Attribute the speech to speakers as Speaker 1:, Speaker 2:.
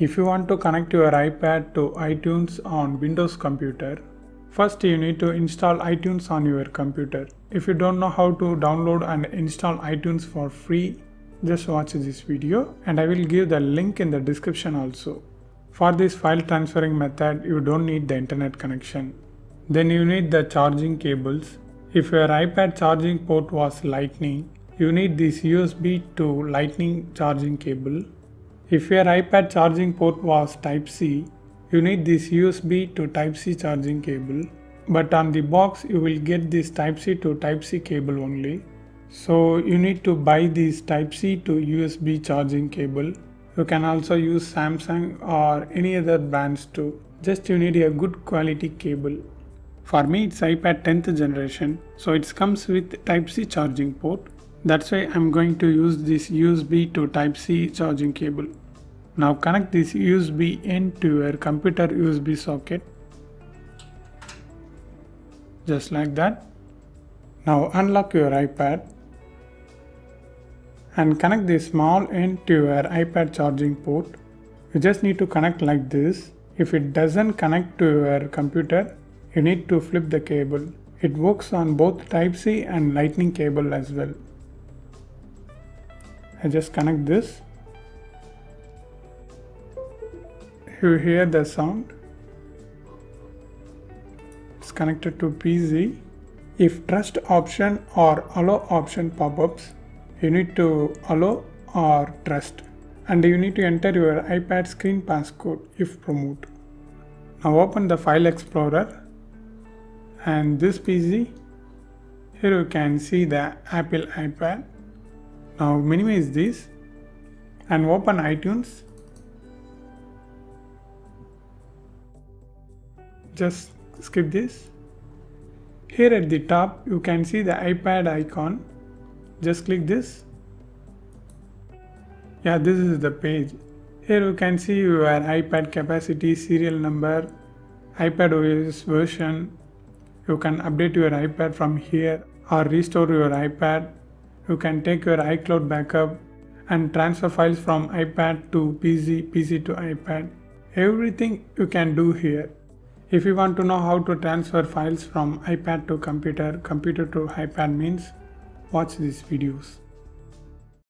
Speaker 1: If you want to connect your iPad to iTunes on Windows computer, first you need to install iTunes on your computer. If you don't know how to download and install iTunes for free, just watch this video and I will give the link in the description also. For this file transferring method, you don't need the internet connection. Then you need the charging cables. If your iPad charging port was lightning, you need this USB to lightning charging cable. If your iPad charging port was Type-C, you need this USB to Type-C charging cable. But on the box you will get this Type-C to Type-C cable only. So you need to buy this Type-C to USB charging cable. You can also use Samsung or any other brands too. Just you need a good quality cable. For me it's iPad 10th generation so it comes with Type-C charging port. That's why I'm going to use this USB to Type-C charging cable. Now connect this USB end to your computer USB socket. Just like that. Now unlock your iPad and connect the small end to your iPad charging port. You just need to connect like this. If it doesn't connect to your computer, you need to flip the cable. It works on both Type-C and lightning cable as well. I just connect this. You hear the sound. It's connected to PC. If trust option or allow option pop-ups, you need to allow or trust and you need to enter your iPad screen passcode if promote. Now open the file explorer and this PC here you can see the Apple iPad now minimize this and open iTunes. Just skip this. Here at the top you can see the iPad icon. Just click this. Yeah, this is the page. Here you can see your iPad capacity, serial number, iPad OS version. You can update your iPad from here or restore your iPad you can take your iCloud backup and transfer files from iPad to PC, PC to iPad. Everything you can do here. If you want to know how to transfer files from iPad to computer, computer to iPad means watch these videos.